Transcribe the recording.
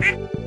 Eh!